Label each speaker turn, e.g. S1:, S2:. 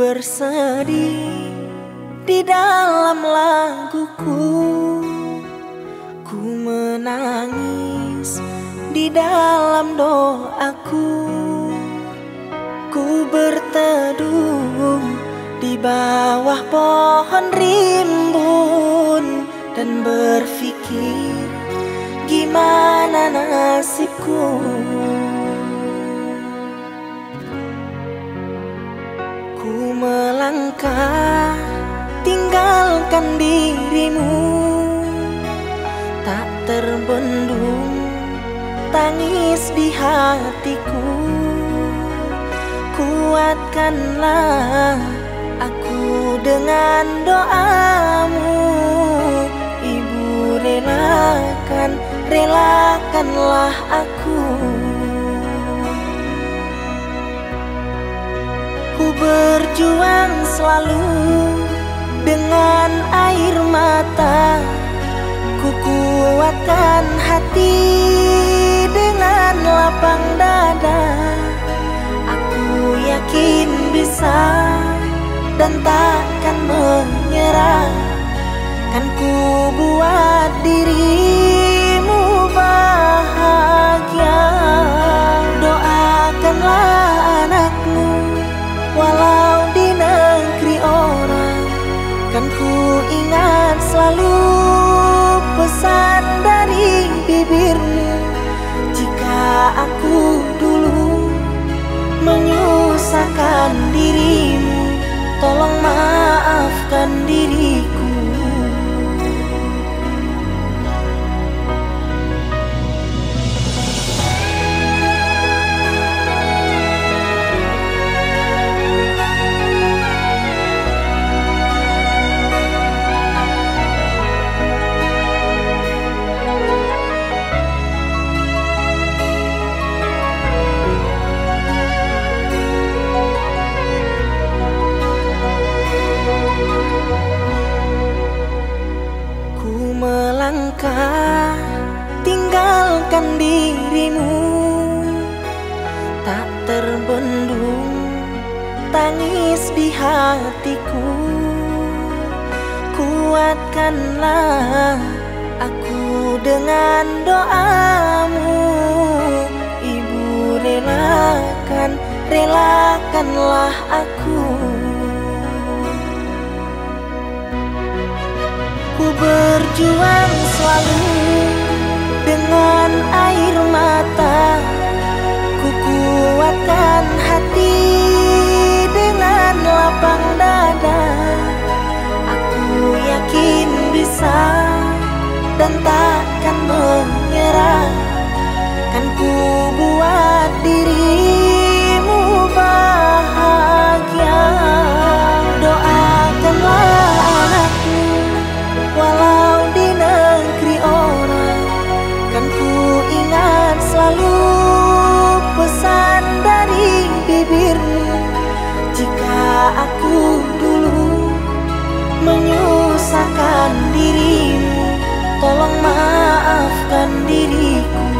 S1: Bersedih di dalam laguku. Ku menangis di dalam doaku. Ku berteduh di bawah pohon rimbun Dan berpikir gimana nasibku? Ku melangkah tinggalkan dirimu. Tak terbendung tangis di hatiku. Kuatkanlah aku dengan doamu. Ibu relakan, relakanlah aku. Ku berjuang selalu dengan air mata Ku kuatkan hati dengan lapang dada. Aku yakin bisa dan takkan menyerah. Kan ku buat 你。Melangkah tinggalkan dirimu. Tak terbendung tangis di hatiku. Kuatkanlah aku dengan doamu. Ibu relakan, relakanlah aku berjuang selalu maafkan diriku